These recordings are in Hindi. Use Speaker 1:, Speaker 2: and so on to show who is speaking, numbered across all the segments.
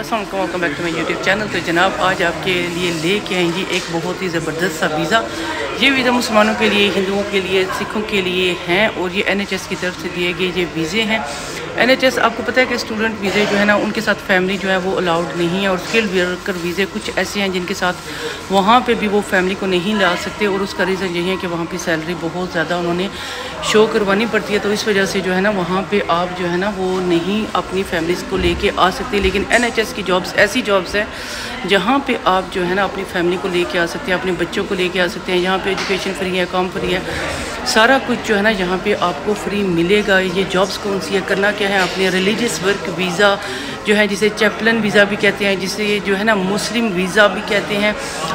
Speaker 1: Aslam welcome back to my YouTube channel तो जनाब, आज आपके लिए लेके आए जी एक बहुत ही ज़बरदस्त सा वीज़ा। ये वीज़ा मुसलमानों के लिए, हिंदुओं के लिए, सिखों के लिए हैं और ये एनएचएस की तरफ़ से दिए गए ये वीज़े हैं। एन एच एस आपको पता है कि स्टूडेंट वीज़े जो है ना, उनके साथ फैमिली जो है वो अलाउड नहीं है और स्किल्ड वर्कर वीज़े कुछ ऐसे हैं जिनके साथ वहाँ पे भी वो फैमिली को नहीं ला सकते और उसका रीज़न यही है कि वहाँ की सैलरी बहुत ज़्यादा उन्होंने शो करवानी पड़ती है। तो इस वजह से जो है ना, वहाँ पर आप जो है ना, वो नहीं अपनी फैमिलीज़ को लेके आ सकते। लेकिन एन एच एस की जॉब्स ऐसी जॉब्स हैं जहाँ पर आप जो है ना, अपनी फैमिली को लेके आ सकते हैं, अपने बच्चों को लेके आ सकते हैं। यहाँ पर एजुकेशन फ्री है, काम फ्री है। सारा कुछ जो है ना यहाँ पे आपको फ्री मिलेगा। ये जॉब्स कौन सी है? करना क्या है? अपने रिलीजियस वर्क वीज़ा जो है, जिसे चैपलन वीज़ा भी कहते हैं, जिसे ये जो है ना मुस्लिम वीज़ा भी कहते हैं।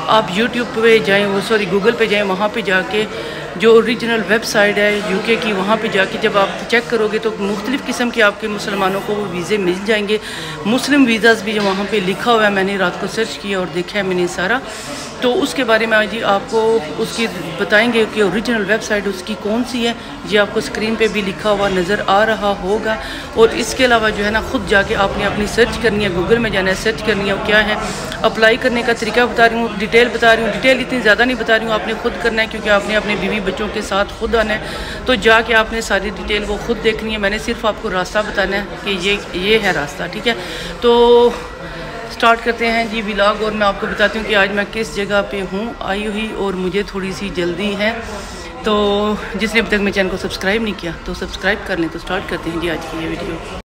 Speaker 1: आप यूट्यूब पे जाएँ, वो सॉरी गूगल पे जाएँ, वहाँ पे जाके जो ओरिजिनल वेबसाइट है यूके की, वहाँ पे जाके जब आप चेक करोगे तो मुख्तलिफ़ किस्म के आपके मुसलमानों को वो वीज़े मिल जाएँगे। मुस्लिम वीज़ाज़ भी वहाँ पे लिखा हुआ है, मैंने रात को सर्च किया और देखा है मैंने सारा। तो उसके बारे में आज जी आपको उसकी बताएँगे कि ओरिजिनल वेबसाइट उसकी कौन सी है। ये आपको स्क्रीन पे भी लिखा हुआ नज़र आ रहा होगा। और इसके अलावा जो है ना, ख़ुद जाके आपने अपनी सर्च करनी है गूगल में जाना है सर्च करनी है क्या है? अप्लाई करने का तरीका बता रही हूँ डिटेल बता रही हूँ। डिटेल इतनी ज़्यादा नहीं बता रही हूँ, आपने खुद करना है क्योंकि आपने अपने बीवी बच्चों के साथ खुद आना है। तो जाके आपने सारी डिटेल वो खुद देखनी है। मैंने सिर्फ़ आपको रास्ता बताना है कि ये ये है रास्ता, ठीक है? तो स्टार्ट करते हैं जी व्लॉग और मैं आपको बताती हूँ कि आज मैं किस जगह पे हूँ, आई हुई और मुझे थोड़ी सी जल्दी है। तो जिसने अभी तक मेरे चैनल को सब्सक्राइब नहीं किया तो सब्सक्राइब कर लें तो स्टार्ट करते हैं जी आज की ये वीडियो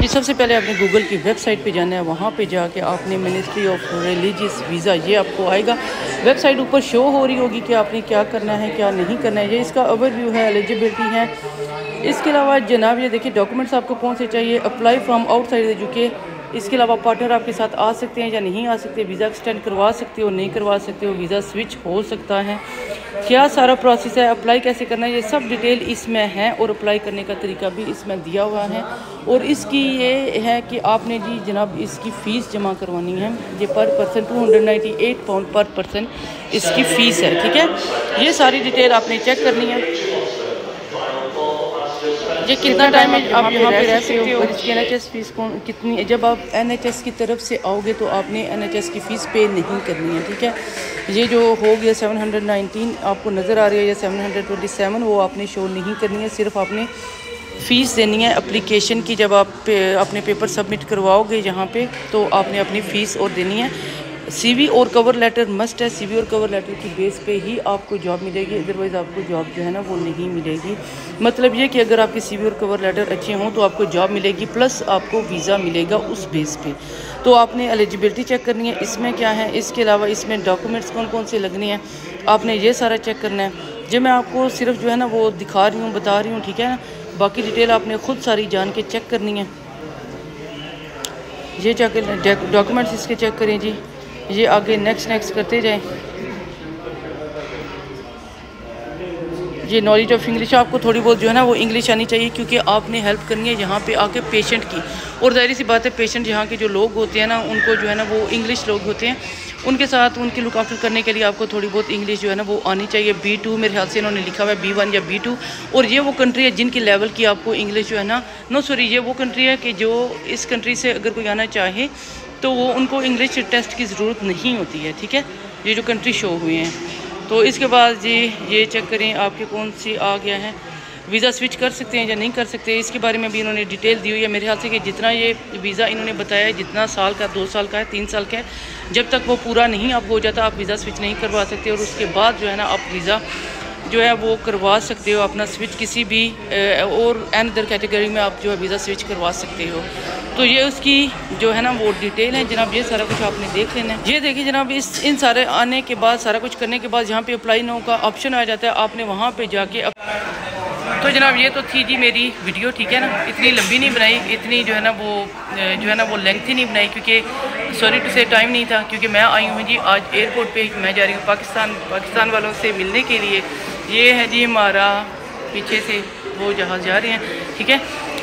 Speaker 1: जी सबसे पहले आपने गूगल की वेबसाइट पे जाना है, वहाँ पे जाके आपने मिनिस्ट्री ऑफ़ रिलीजियस वीज़ा ये आपको आएगा। वेबसाइट ऊपर शो हो रही होगी कि आपने क्या करना है, क्या नहीं करना है, ये इसका ओवरव्यू है एलिजिबिलिटी है। इसके अलावा जनाब, ये देखिए डॉक्यूमेंट्स आपको कौन से चाहिए? अप्लाई फ्राम आउटसाइड यूके इसके अलावा पार्टनर आपके साथ आ सकते हैं या नहीं आ सकते वीज़ा एक्सटेंड करवा सकते हो, नहीं करवा सकते हो वीज़ा स्विच हो सकता है। क्या सारा प्रोसेस है अप्लाई कैसे करना है, ये सब डिटेल इसमें है और अप्लाई करने का तरीका भी इसमें दिया हुआ है। और इसकी ये है कि आपने जी जनाब इसकी फ़ीस जमा करवानी है, ये per person two hundred ninety eight pound per person इसकी फ़ीस है, ठीक है? ये सारी डिटेल आपने चेक करनी है। ये कितना टाइम आप यहाँ पे रह सकते हो? इसकी एन एच एस फ़ीस कौन कितनी जब आप एन एच एस की तरफ़ से आओगे तो आपने एन एच एस की फ़ीस पे नहीं करनी है ठीक है? ये जो हो गया सेवन हंड्रेड नाइनटीन आपको नज़र आ रही है या सेवन हंड्रेड ट्वेंटी सेवन वो आपने शो नहीं करनी है सिर्फ़ आपने फ़ीस देनी है अप्लीकेशन की। जब आप पे, अपने पेपर सबमिट करवाओगे यहाँ पे तो आपने अपनी फ़ीस और देनी है। सीवी और कवर लेटर मस्ट है। सीवी और कवर लेटर की बेस पे ही आपको जॉब मिलेगी। अदरवाइज़ आपको जॉब जो है ना, वो नहीं मिलेगी। मतलब ये कि अगर आपके सीवी और कवर लेटर अच्छे हों तो आपको जॉब मिलेगी प्लस आपको वीज़ा मिलेगा उस बेस पे। तो आपने एलिजिबिलिटी चेक करनी है। इसमें क्या है? इसके अलावा इसमें डॉक्यूमेंट्स कौन कौन से लगने हैं? आपने ये सारा चेक करना है। जो मैं आपको सिर्फ़ जो है ना, वो दिखा रही हूँ, बता रही हूँ, ठीक है ना? बाकी डिटेल आपने ख़ुद सारी जान के चेक करनी है। ये जाके डॉक्यूमेंट्स इसके चेक करें जी। ये आगे नेक्स्ट नेक्स्ट करते जाएँ। ये नॉलेज ऑफ़ इंग्लिश आपको थोड़ी बहुत जो है ना वो इंग्लिश आनी चाहिए, क्योंकि आपने हेल्प करनी है यहाँ पे आके पेशेंट की। और ज़ाहिर सी बात है पेशेंट यहाँ के जो लोग होते हैं ना, उनको जो है ना वो इंग्लिश लोग होते हैं। उनके साथ उनकी लुक आफ्टर करने के लिए आपको थोड़ी बहुत इंग्लिश जो है ना वो आनी चाहिए। बी टू मेरे ख्याल से इन्होंने लिखा हुआ है बी वन या बी टू और ये वो कंट्री है जिनकी लेवल की आपको इंग्लिश जो है ना नो सॉरी ये वो कंट्री है कि जो इस कंट्री से अगर कोई आना चाहे तो वो उनको इंग्लिश टेस्ट की ज़रूरत नहीं होती है, ठीक है? ये जो कंट्री शो हुए हैं। तो इसके बाद जी, ये चेक करें आपके कौन सी आ गया है। वीज़ा स्विच कर सकते हैं या नहीं कर सकते, इसके बारे में भी इन्होंने डिटेल दी हुई है। मेरे ख्याल से कि जितना ये वीज़ा इन्होंने बताया है, जितना साल का, दो साल का है, तीन साल का है, जब तक वो पूरा नहीं आप हो जाता, आप वीज़ा स्विच नहीं करवा सकते और उसके बाद जो है ना, आप वीज़ा जो है वो करवा सकते हो अपना स्विच किसी भी और एन अदर कैटेगरी में आप जो है वीज़ा स्विच करवा सकते हो। तो ये उसकी जो है ना वो डिटेल है, जनाब, ये सारा कुछ आपने देख लेना है। ये देखिए जनाब, इस, इन सारे आने के बाद, सारा कुछ करने के बाद यहाँ पे अप्लाई नो का ऑप्शन आ जाता है, आपने वहाँ पे जाके अप... तो जनाब, ये तो थी जी मेरी वीडियो ठीक है ना? इतनी लंबी नहीं बनाई, इतनी जो है ना वो जो है ना वो लेंथ नहीं बनाई, क्योंकि सॉरी टू से टाइम नहीं था, क्योंकि मैं आई हूँ जी आज एयरपोर्ट पे, मैं जा रही हूँ पाकिस्तान पाकिस्तान वालों से मिलने के लिए। ये है जी हमारा पीछे से वो जहाज़ जा रहे हैं, ठीक है?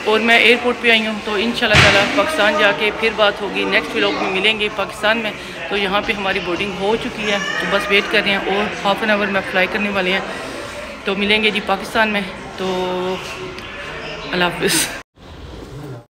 Speaker 1: और मैं एयरपोर्ट पे आई हूँ तो इन ताला पाकिस्तान जाके फिर बात होगी। नेक्स्ट व्लॉग में मिलेंगे पाकिस्तान में। तो यहाँ पे हमारी बोर्डिंग हो चुकी है तो बस वेट कर रहे हैं और हाफ़ एन आवर में फ्लाई करने वाले हैं। तो मिलेंगे जी पाकिस्तान में। तो अल्लाह हाफ़